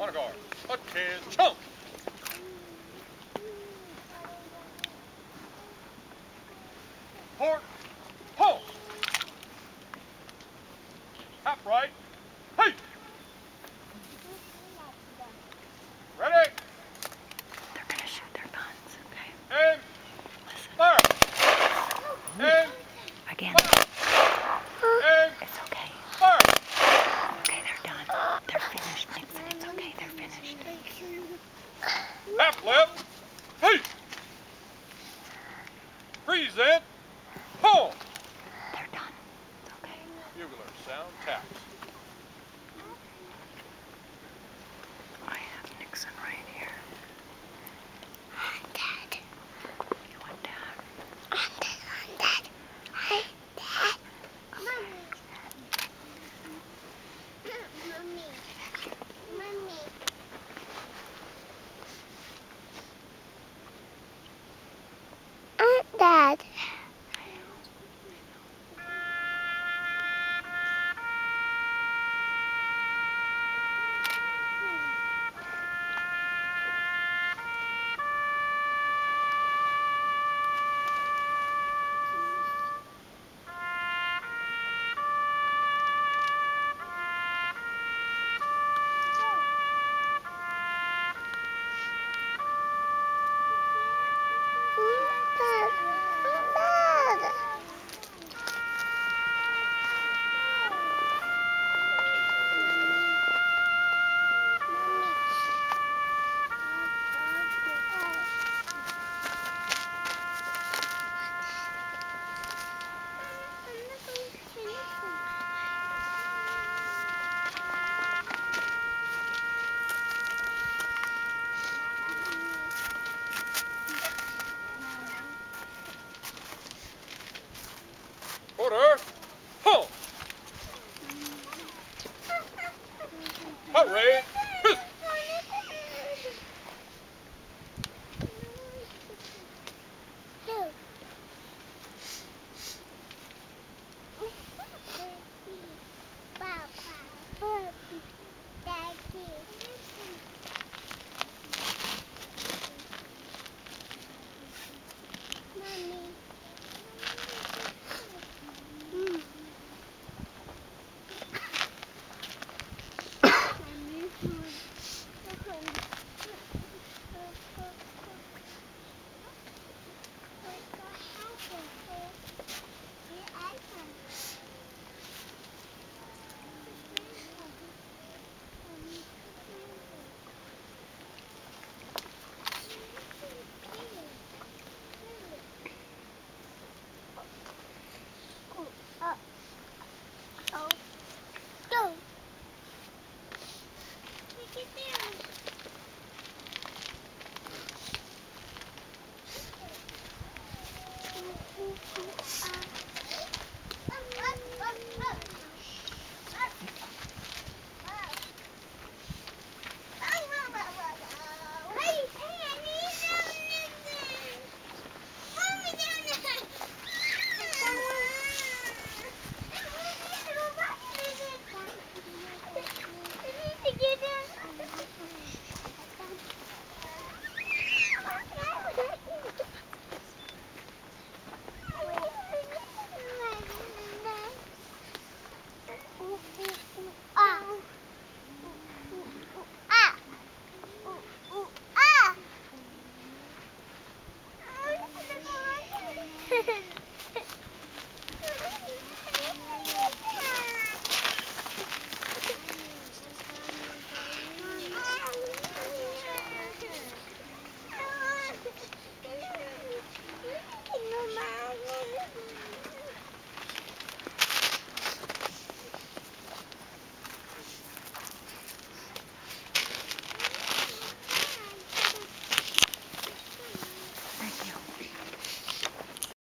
On guard. Attention. Port. Halt. Half right. Freeze Order.